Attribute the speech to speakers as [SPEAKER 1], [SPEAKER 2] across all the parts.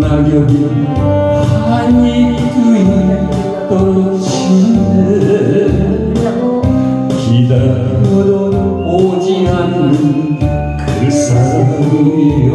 [SPEAKER 1] 낙엽이 한이 그인 떨어지네. 기다려도 오지 않는 그 사람이여.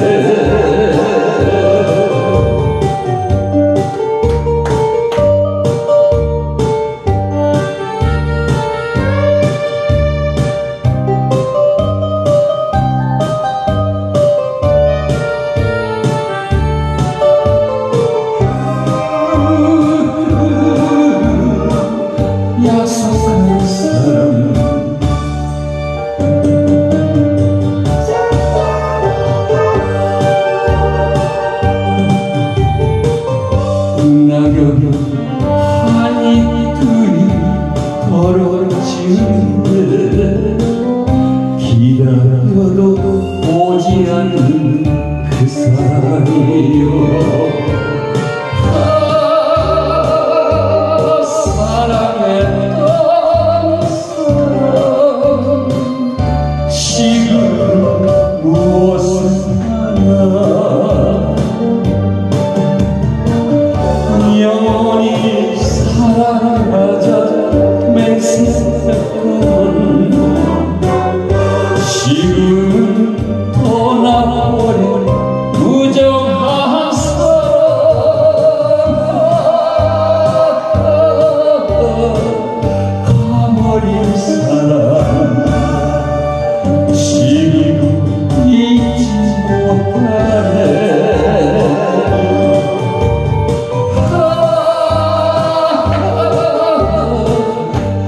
[SPEAKER 1] 오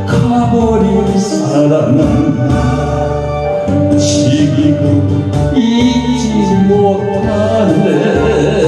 [SPEAKER 1] 가버린 사랑은 지금 잊지 못하네